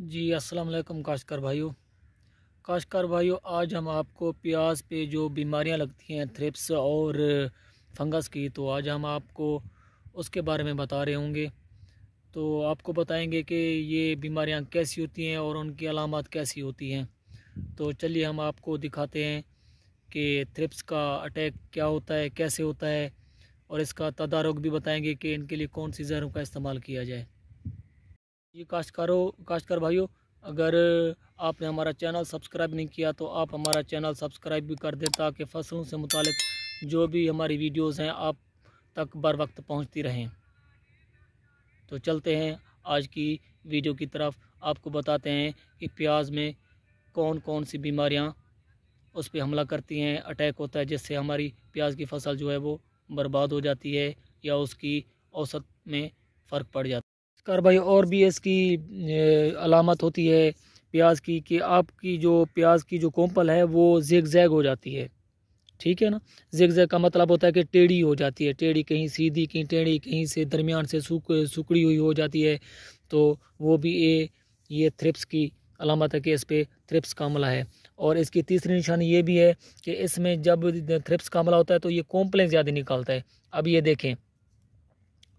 जी, अस्सलाम वालेकुम काश्तकार भाइयों। काश्तकार भाइयों, आज हम आपको प्याज पे जो बीमारियाँ लगती हैं, थ्रिप्स और फंगस की तो आज हम आपको उसके बारे में बता रहे होंगे। तो आपको बताएँगे कि ये बीमारियाँ कैसी होती हैं और उनकी अलामत कैसी होती हैं। तो चलिए हम आपको दिखाते हैं कि थ्रिप्स का अटैक क्या होता है, कैसे होता है, और इसका तदारुक भी बताएँगे कि इनके लिए कौन सी जहरों का इस्तेमाल किया जाए। ये काश्तकारों, काश्तकार भाइयों, अगर आपने हमारा चैनल सब्सक्राइब नहीं किया तो आप हमारा चैनल सब्सक्राइब भी कर दें ताकि फ़सलों से मुतल जो भी हमारी वीडियोस हैं आप तक बर वक्त पहुँचती रहें। तो चलते हैं आज की वीडियो की तरफ़। आपको बताते हैं कि प्याज में कौन कौन सी बीमारियाँ उस पर हमला करती हैं, अटैक होता है, जिससे हमारी प्याज की फ़सल जो है वो बर्बाद हो जाती है या उसकी औसत में फ़र्क पड़ जाता है। कार भाई और भी इसकी अलामत होती है प्याज की, कि आपकी जो प्याज की जो कोम्पल है, वो जेग जैग हो जाती है। ठीक है ना? जेग जैग का मतलब होता है कि टेढ़ी हो जाती है। टेढ़ी कहीं सीधी, कहीं टेढ़ी, कहीं से दरमियान से सूख सुकड़ी हुई हो जाती है। तो वो भी ये ये थ्रिप्स की अलामत है कि इस पर थ्रिप्स का हमला है। और इसकी तीसरी निशानी ये भी है कि इसमें जब थ्रिप्स का हमला होता है तो ये कॉम्प्लेक्स ज़्यादा निकालता है। अब ये देखें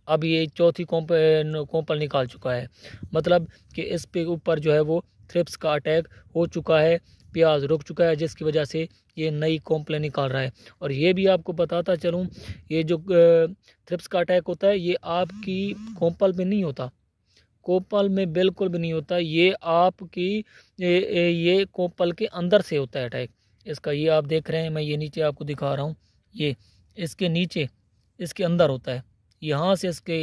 अब ये चौथी कोम्पल निकाल चुका है। मतलब कि इस पे ऊपर जो है वो थ्रिप्स का अटैक हो चुका है प्याज रुक चुका है जिसकी वजह से ये नई कॉम्प्लेन निकाल रहा है। और ये भी आपको बताता चलूँ ये जो थ्रिप्स का अटैक होता है ये आपकी कोम्पल में नहीं होता। कोपल में बिल्कुल भी नहीं होता ये आपकी ये, ये कोपल के अंदर से होता है अटैक इसका ये आप देख रहे हैं मैं ये नीचे आपको दिखा रहा हूँ ये इसके नीचे इसके अंदर होता है। यहाँ से इसके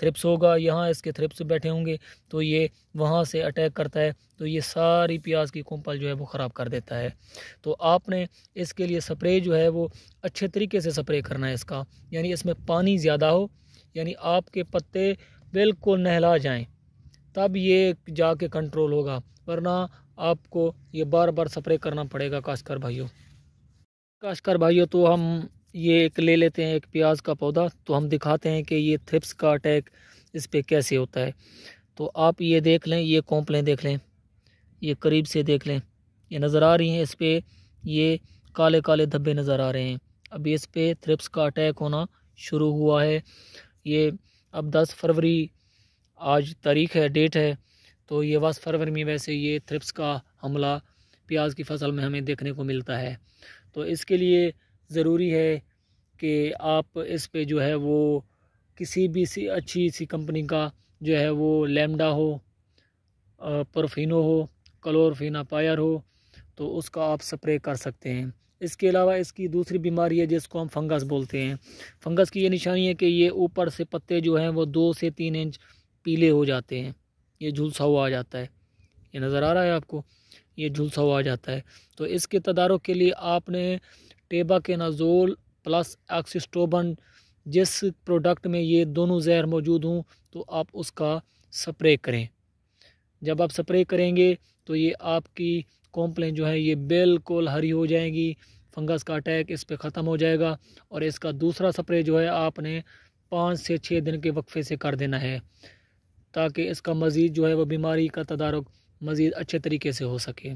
थ्रिप्स होगा, यहाँ इसके थ्रिप्स बैठे होंगे तो ये वहाँ से अटैक करता है तो ये सारी प्याज की कुंपल जो है वो ख़राब कर देता है। तो आपने इसके लिए स्प्रे जो है वो अच्छे तरीके से स्प्रे करना है इसका, यानी इसमें पानी ज़्यादा हो, यानी आपके पत्ते बिल्कुल नहला जाएँ, तब ये जाके कंट्रोल होगा, वरना आपको ये बार बार स्प्रे करना पड़ेगा काशकर भाइयों। काशकर भाइयों तो हम ये एक ले लेते हैं एक प्याज का पौधा तो हम दिखाते हैं कि ये थ्रिप्स का अटैक इस पर कैसे होता है। तो आप ये देख लें, ये कॉम्पलें देख लें, ये करीब से देख लें, ये नज़र आ रही हैं इस पर ये काले काले धब्बे नज़र आ रहे हैं। अभी इस पर थ्रिप्स का अटैक होना शुरू हुआ है। ये अब 10 फरवरी आज तारीख है, डेट है तो ये बस फरवरी में वैसे ये थ्रिप्स का हमला प्याज की फ़सल में हमें देखने को मिलता है। तो इसके लिए ज़रूरी है कि आप इस पे जो है वो किसी भी सी, अच्छी सी कंपनी का जो है वो लेमडा हो परफिनो हो, क्लोरफिना पायर हो तो उसका आप स्प्रे कर सकते हैं। इसके अलावा इसकी दूसरी बीमारी है जिसको हम फंगस बोलते हैं। फंगस की ये निशानी है कि ये ऊपर से पत्ते जो हैं वो दो से तीन इंच पीले हो जाते हैं। ये झुलसा हुआ आ जाता है। ये नज़र आ रहा है आपको? ये झुलसा हुआ आ जाता है। तो इसके तदारों के लिए आपने टेबा के नाजोल प्लस एक्सिस्टोबन, जिस प्रोडक्ट में ये दोनों जहर मौजूद हों तो आप उसका स्प्रे करें। जब आप स्प्रे करेंगे तो ये आपकी कॉम्प्लेन जो है, ये बिल्कुल हरी हो जाएगी, फंगस का अटैक इस पर ख़त्म हो जाएगा और इसका दूसरा स्प्रे जो है, आपने पाँच से छः दिन के वक्फे से कर देना है, ताकि इसका मज़ीद जो है वह बीमारी का तदारक मज़ीद अच्छे तरीके से हो सके।